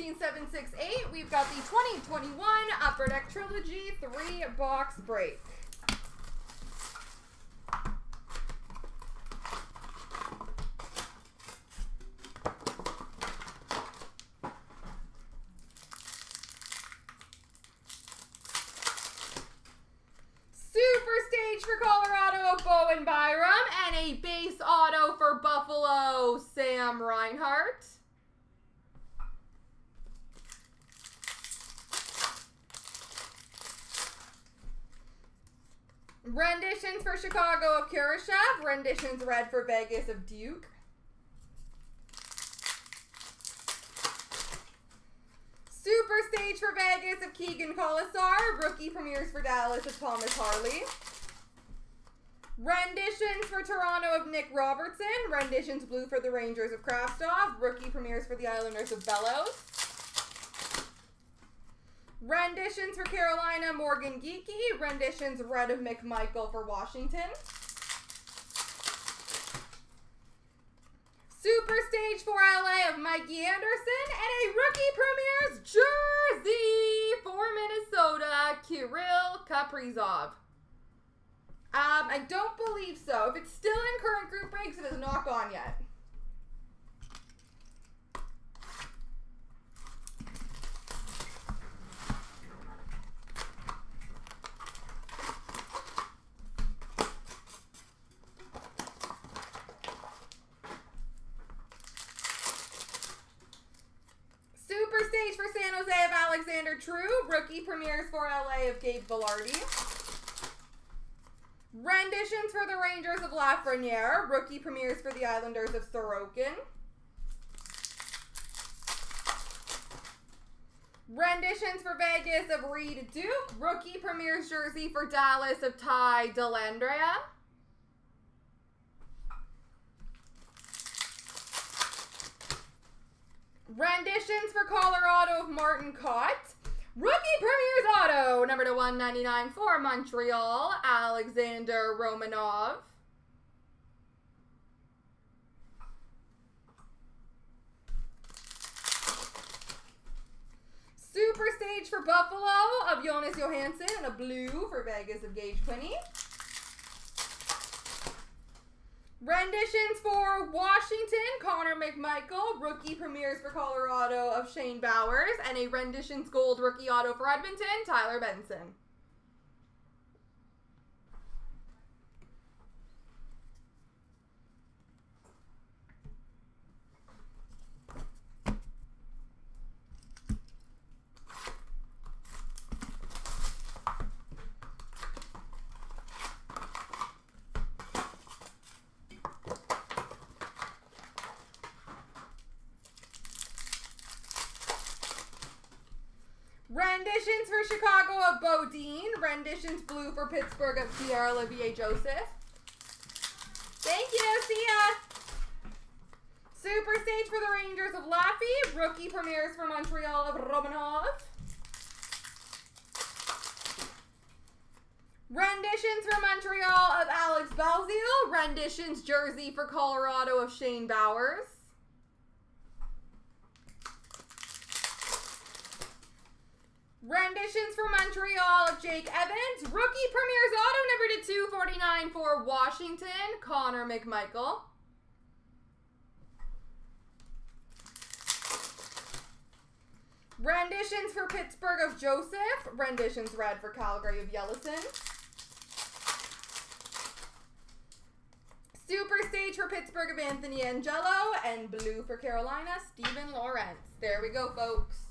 16768, we've got the 2021 Upper Deck Trilogy 3-box break. Super stage for Colorado Bowen Byram and a base auto for Buffalo Sam Reinhart. Renditions for Chicago of Kurashev. Renditions red for Vegas of Duke. Super stage for Vegas of Keegan Kolesar. Rookie premieres for Dallas of Thomas Harley. Renditions for Toronto of Nick Robertson. Renditions blue for the Rangers of Kravtsov. Rookie premieres for the Islanders of Bellows. Renditions for Carolina, Morgan Geekie. Renditions red of McMichael for Washington. Super Stage for LA of Mikey Anderson. And a rookie premieres jersey for Minnesota, Kirill Kaprizov. Um, I don't believe so. If it's still in current group breaks, it is not gone yet. Super stage for San Jose of Alexander True. Rookie premieres for LA of Gabe Vilardi. Renditions for the Rangers of Lafreniere. Rookie premieres for the Islanders of Sorokin. Renditions for Vegas of Reid Duke. Rookie premieres jersey for Dallas of Ty Dellandrea. Renditions for Colorado of Martin Kaut. Rookie Premier's Auto, number to 199 for Montreal, Alexander Romanov. Super Stage for Buffalo of Jonas Johansson and a blue for Vegas of Gage Quinney. Renditions for Washington, Connor McMichael. Rookie premieres for Colorado of Shane Bowers. And a renditions gold rookie auto for Edmonton, Tyler Benson. Renditions for Chicago of Beaudin. Renditions blue for Pittsburgh of Pierre Olivier Joseph. Thank you. See ya. Super stage for the Rangers of Laffy. Rookie premieres for Montreal of Romanov. Renditions for Montreal of Alex Belzile. Renditions jersey for Colorado of Shane Bowers. Renditions for Montreal of Jake Evans. Rookie Premier's Auto number to 249 for Washington, Connor McMichael. Renditions for Pittsburgh of Joseph. Renditions red for Calgary of Yelesin. Super Stage for Pittsburgh of Anthony Angello. And blue for Carolina, Steven Lorentz. There we go, folks.